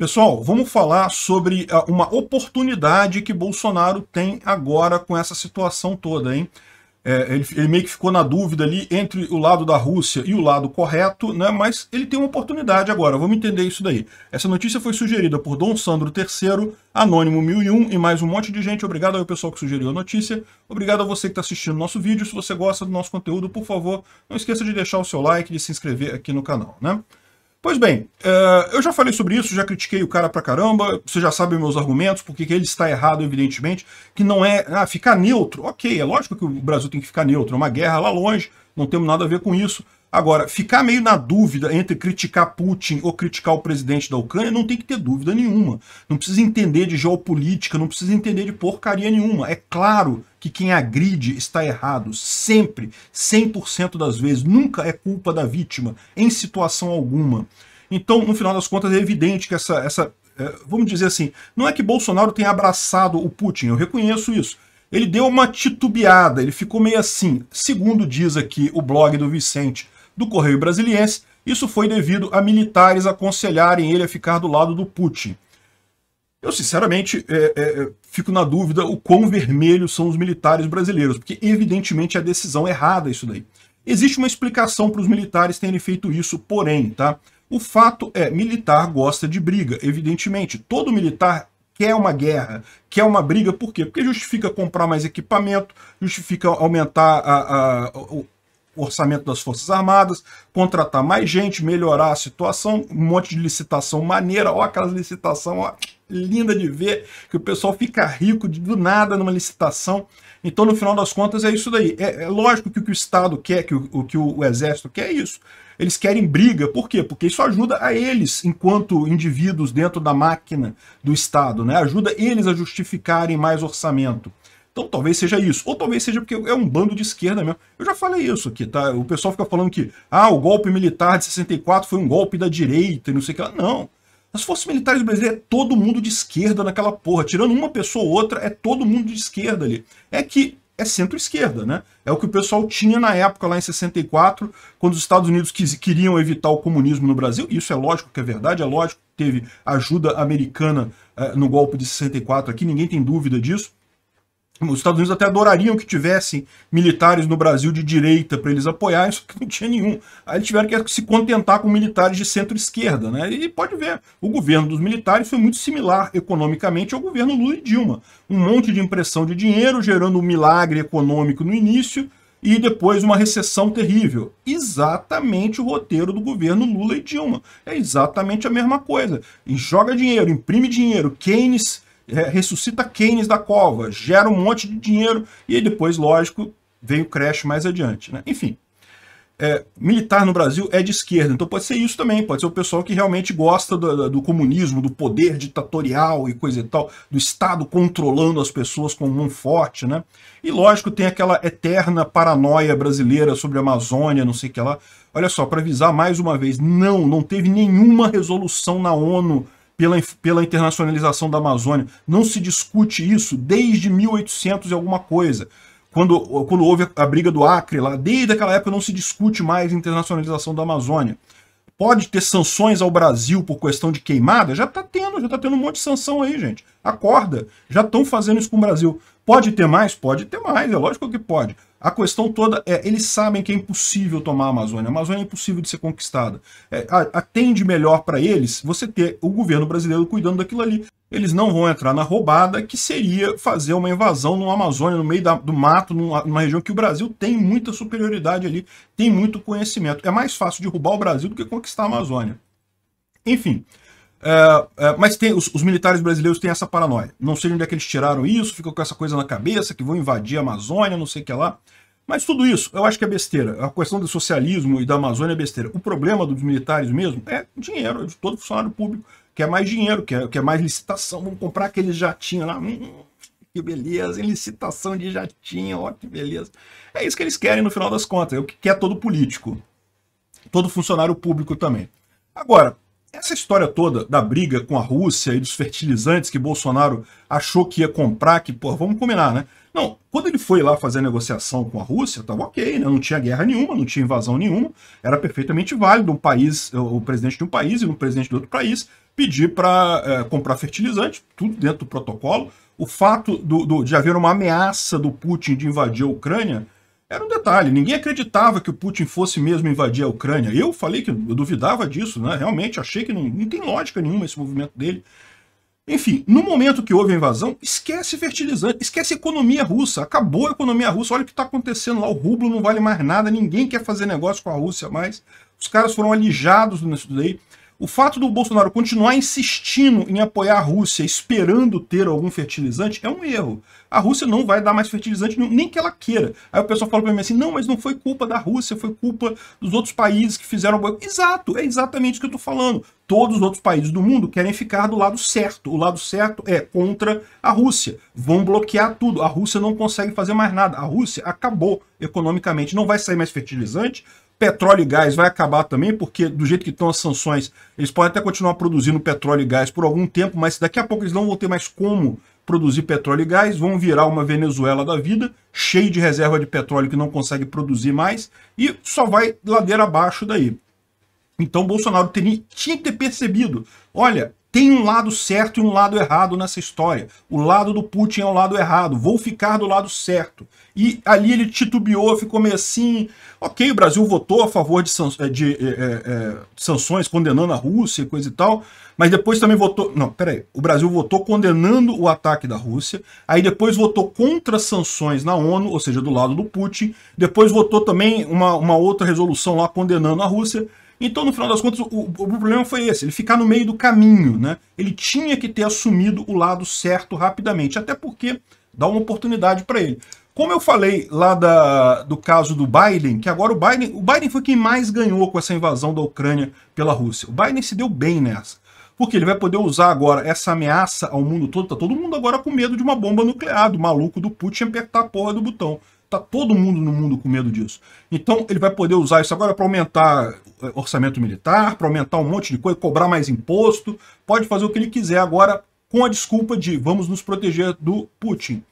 Pessoal, vamos falar sobre ah, uma oportunidade que Bolsonaro tem agora com essa situação toda, hein? É, ele, ele, meio que ficou na dúvida ali entre o lado da Rússia e o lado correto, né? Mas ele tem uma oportunidade agora, vamos entender isso daí. Essa notícia foi sugerida por Dom Sandro III, Anônimo 1001 e mais um monte de gente. Obrigado ao pessoal que sugeriu a notícia. Obrigado a você que está assistindo nosso vídeo. Se você gosta do nosso conteúdo, por favor, não esqueça de deixar o seu like e de se inscrever aqui no canal, né? Pois bem, uh, eu já falei sobre isso, já critiquei o cara pra caramba, você já sabe meus argumentos, porque ele está errado, evidentemente, que não é ah, ficar neutro. Ok, é lógico que o Brasil tem que ficar neutro, é uma guerra lá longe, não temos nada a ver com isso. Agora, ficar meio na dúvida entre criticar Putin ou criticar o presidente da Ucrânia, não tem que ter dúvida nenhuma. Não precisa entender de geopolítica, não precisa entender de porcaria nenhuma. É claro que quem agride está errado, sempre, 100% das vezes. Nunca é culpa da vítima, em situação alguma. Então, no final das contas, é evidente que essa, essa é, vamos dizer assim, não é que Bolsonaro tenha abraçado o Putin, eu reconheço isso. Ele deu uma titubeada, ele ficou meio assim. Segundo diz aqui o blog do Vicente, do Correio Brasiliense, isso foi devido a militares aconselharem ele a ficar do lado do Putin. Eu, sinceramente, é, é, é, fico na dúvida o quão vermelhos são os militares brasileiros, porque, evidentemente, é a decisão errada isso daí. Existe uma explicação para os militares terem feito isso, porém, tá? O fato é, militar gosta de briga, evidentemente. Todo militar quer uma guerra, quer uma briga, por quê? Porque justifica comprar mais equipamento, justifica aumentar a, a, o orçamento das Forças Armadas, contratar mais gente, melhorar a situação, um monte de licitação maneira, ó, aquelas licitação ó, linda de ver, que o pessoal fica rico de, do nada numa licitação. Então, no final das contas, é isso daí. É, é lógico que o que o Estado quer, que o, o que o, o Exército quer é isso. Eles querem briga, por quê? Porque isso ajuda a eles, enquanto indivíduos dentro da máquina do Estado, né? Ajuda eles a justificarem mais orçamento. Então talvez seja isso. Ou talvez seja porque é um bando de esquerda mesmo. Eu já falei isso aqui, tá? O pessoal fica falando que ah, o golpe militar de 64 foi um golpe da direita e não sei o que lá. Não. As forças militares brasileiras é todo mundo de esquerda naquela porra. Tirando uma pessoa ou outra, é todo mundo de esquerda ali. É que é centro-esquerda, né? É o que o pessoal tinha na época, lá em 64, quando os Estados Unidos quis, queriam evitar o comunismo no Brasil. Isso é lógico que é verdade, é lógico que teve ajuda americana eh, no golpe de 64 aqui, ninguém tem dúvida disso. Os Estados Unidos até adorariam que tivessem militares no Brasil de direita para eles apoiarem, só que não tinha nenhum. Aí eles tiveram que se contentar com militares de centro-esquerda, né? E pode ver, o governo dos militares foi muito similar economicamente ao governo Lula e Dilma. Um monte de impressão de dinheiro, gerando um milagre econômico no início e depois uma recessão terrível. Exatamente o roteiro do governo Lula e Dilma. É exatamente a mesma coisa. E joga dinheiro, imprime dinheiro, Keynes é, ressuscita Keynes da cova, gera um monte de dinheiro e depois, lógico, vem o crash mais adiante. Né? Enfim, é, militar no Brasil é de esquerda, então pode ser isso também, pode ser o pessoal que realmente gosta do, do, comunismo, do poder ditatorial e coisa e tal, do Estado controlando as pessoas com mão forte, né? E lógico, tem aquela eterna paranoia brasileira sobre a Amazônia, não sei o que lá. Olha só, para avisar mais uma vez, não, não teve nenhuma resolução na ONU pela, pela internacionalização da Amazônia. Não se discute isso desde 1800 e alguma coisa. Quando, quando houve a briga do Acre lá, desde aquela época não se discute mais internacionalização da Amazônia. Pode ter sanções ao Brasil por questão de queimada? Já está tendo, já está tendo um monte de sanção aí, gente. Acorda, já estão fazendo isso com o Brasil. Pode ter mais? Pode ter mais, é lógico que pode. A questão toda é, eles sabem que é impossível tomar a Amazônia. A Amazônia é impossível de ser conquistada. É, atende melhor para eles você ter o governo brasileiro cuidando daquilo ali. Eles não vão entrar na roubada, que seria fazer uma invasão no Amazônia, no meio da, do mato, numa, numa, região que o Brasil tem muita superioridade ali, tem muito conhecimento. É mais fácil derrubar o Brasil do que conquistar a Amazônia. Enfim, é, é, mas tem, os, os, militares brasileiros têm essa paranoia. Não sei onde é que eles tiraram isso, ficam com essa coisa na cabeça, que vão invadir a Amazônia, não sei o que lá. Mas tudo isso, eu acho que é besteira. A questão do socialismo e da Amazônia é besteira. O problema dos militares mesmo é dinheiro, de todo funcionário público. Quer mais dinheiro, quer, quer mais licitação. Vamos comprar aquele jatinho lá. Hum, que beleza, em licitação de jatinho, ó, que beleza. É isso que eles querem no final das contas. É o que quer todo político. Todo funcionário público também. Agora, essa história toda da briga com a Rússia e dos fertilizantes que Bolsonaro achou que ia comprar, que, pô, vamos combinar, né? Não, quando ele foi lá fazer a negociação com a Rússia, estava ok, né? Não tinha guerra nenhuma, não tinha invasão nenhuma, era perfeitamente válido um país, o presidente de um país e um presidente de outro país pedir para é, comprar fertilizante, tudo dentro do protocolo. O fato do, do, de haver uma ameaça do Putin de invadir a Ucrânia era um detalhe. Ninguém acreditava que o Putin fosse mesmo invadir a Ucrânia. Eu falei que eu duvidava disso, né? Realmente achei que não, não tem lógica nenhuma esse movimento dele. Enfim, no momento que houve a invasão, esquece fertilizante, esquece economia russa, acabou a economia russa, olha o que está acontecendo lá, o rublo não vale mais nada, ninguém quer fazer negócio com a Rússia mais, os caras foram alijados nisso daí. O fato do Bolsonaro continuar insistindo em apoiar a Rússia, esperando ter algum fertilizante, é um erro. A Rússia não vai dar mais fertilizante, nem que ela queira. Aí o pessoal fala para mim assim, não, mas não foi culpa da Rússia, foi culpa dos outros países que fizeram... Exato, é exatamente o que eu estou falando. Todos os outros países do mundo querem ficar do lado certo. O lado certo é contra a Rússia. Vão bloquear tudo. A Rússia não consegue fazer mais nada. A Rússia acabou economicamente. Não vai sair mais fertilizante, Petróleo e gás vai acabar também, porque do jeito que estão as sanções, eles podem até continuar produzindo petróleo e gás por algum tempo, mas daqui a pouco eles não vão ter mais como produzir petróleo e gás, vão virar uma Venezuela da vida, cheio de reserva de petróleo que não consegue produzir mais, e só vai ladeira abaixo daí. Então Bolsonaro teria, tinha que ter percebido, olha, tem um lado certo e um lado errado nessa história. O lado do Putin é o lado errado. Vou ficar do lado certo. E ali ele titubeou, ficou meio assim. Ok, o Brasil votou a favor de, eh, de, é, é, sanções, condenando a Rússia e coisa e tal. Mas depois também votou. Não, peraí. O Brasil votou condenando o ataque da Rússia. Aí depois votou contra sanções na ONU, ou seja, do lado do Putin. Depois votou também uma, uma outra resolução lá condenando a Rússia. Então, no final das contas, o, o, problema foi esse, ele ficar no meio do caminho, né? Ele tinha que ter assumido o lado certo rapidamente, até porque dá uma oportunidade para ele. Como eu falei lá da, do caso do Biden, que agora o Biden, o Biden foi quem mais ganhou com essa invasão da Ucrânia pela Rússia. O Biden se deu bem nessa. Porque ele vai poder usar agora essa ameaça ao mundo todo. Tá todo mundo agora com medo de uma bomba nuclear, do maluco do Putin apertar a porra do botão. Tá todo mundo no mundo com medo disso. Então ele vai poder usar isso agora para aumentar é, orçamento militar, para aumentar um monte de coisa, cobrar mais imposto, pode fazer o que ele quiser agora com a desculpa de vamos nos proteger do Putin.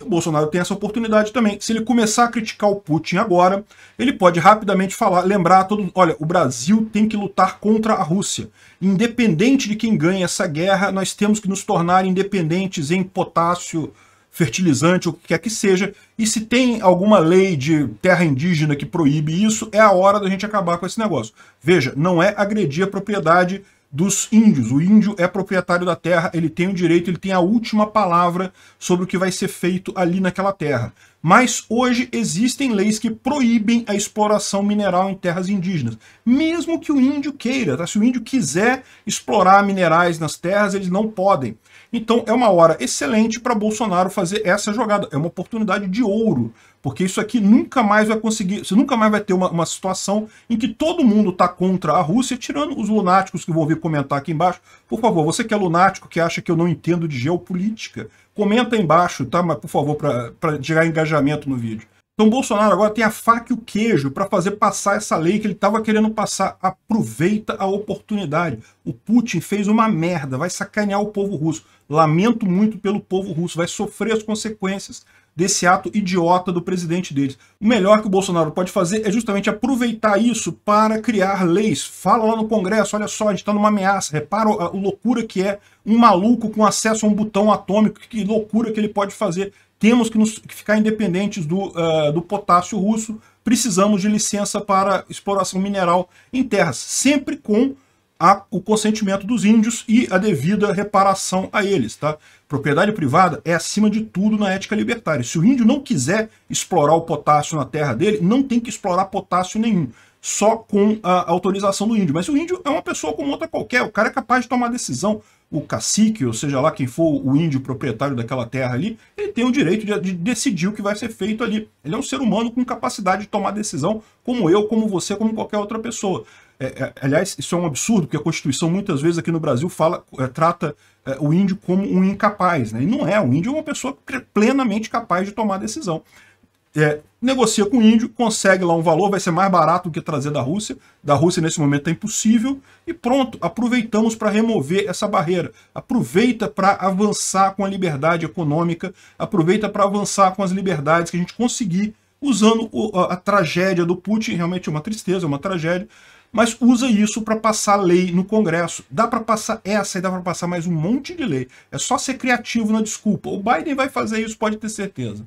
O Bolsonaro tem essa oportunidade também. Se ele começar a criticar o Putin agora, ele pode rapidamente falar, lembrar a todos, olha, o Brasil tem que lutar contra a Rússia. Independente de quem ganha essa guerra, nós temos que nos tornar independentes em potássio, fertilizante, o que quer que seja, e se tem alguma lei de terra indígena que proíbe isso, é a hora da gente acabar com esse negócio. Veja, não é agredir a propriedade dos índios. O índio é proprietário da terra, ele tem o direito, ele tem a última palavra sobre o que vai ser feito ali naquela terra. Mas hoje existem leis que proíbem a exploração mineral em terras indígenas. Mesmo que o índio queira, tá? se o índio quiser explorar minerais nas terras, eles não podem. Então é uma hora excelente para Bolsonaro fazer essa jogada. É uma oportunidade de ouro, porque isso aqui nunca mais vai conseguir, você nunca mais vai ter uma, uma situação em que todo mundo está contra a Rússia, tirando os lunáticos que vou ouvir comentar aqui embaixo. Por favor, você que é lunático, que acha que eu não entendo de geopolítica, comenta aí embaixo, tá? Mas, por favor, para gerar engajamento no vídeo. Então Bolsonaro agora tem a faca e o queijo para fazer passar essa lei que ele estava querendo passar. Aproveita a oportunidade. O Putin fez uma merda, vai sacanear o povo russo. Lamento muito pelo povo russo, vai sofrer as consequências desse ato idiota do presidente deles. O melhor que o Bolsonaro pode fazer é justamente aproveitar isso para criar leis. Fala lá no Congresso, olha só, a gente está numa ameaça. Repara a, loucura que é um maluco com acesso a um botão atômico, que loucura que ele pode fazer temos que, nos, que ficar independentes do, uh, do potássio russo, precisamos de licença para exploração mineral em terras, sempre com a, o consentimento dos índios e a devida reparação a eles. Tá? Propriedade privada é acima de tudo na ética libertária. Se o índio não quiser explorar o potássio na terra dele, não tem que explorar potássio nenhum, só com a autorização do índio. Mas o índio é uma pessoa como outra qualquer, o cara é capaz de tomar decisão o cacique, ou seja lá quem for o índio proprietário daquela terra ali, ele tem o direito de, de, decidir o que vai ser feito ali. Ele é um ser humano com capacidade de tomar decisão, como eu, como você, como qualquer outra pessoa. É, é, aliás, isso é um absurdo, porque a Constituição muitas vezes aqui no Brasil fala, é, trata é, o índio como um incapaz. Né? E não é, o índio é uma pessoa plenamente capaz de tomar decisão é, negocia com o índio, consegue lá um valor, vai ser mais barato do que trazer da Rússia. Da Rússia, nesse momento, é impossível. E pronto, aproveitamos para remover essa barreira. Aproveita para avançar com a liberdade econômica, aproveita para avançar com as liberdades que a gente conseguir, usando a, a, tragédia do Putin, realmente é uma tristeza, é uma tragédia, mas usa isso para passar lei no Congresso. Dá para passar essa e dá para passar mais um monte de lei. É só ser criativo na desculpa. O Biden vai fazer isso, pode ter certeza.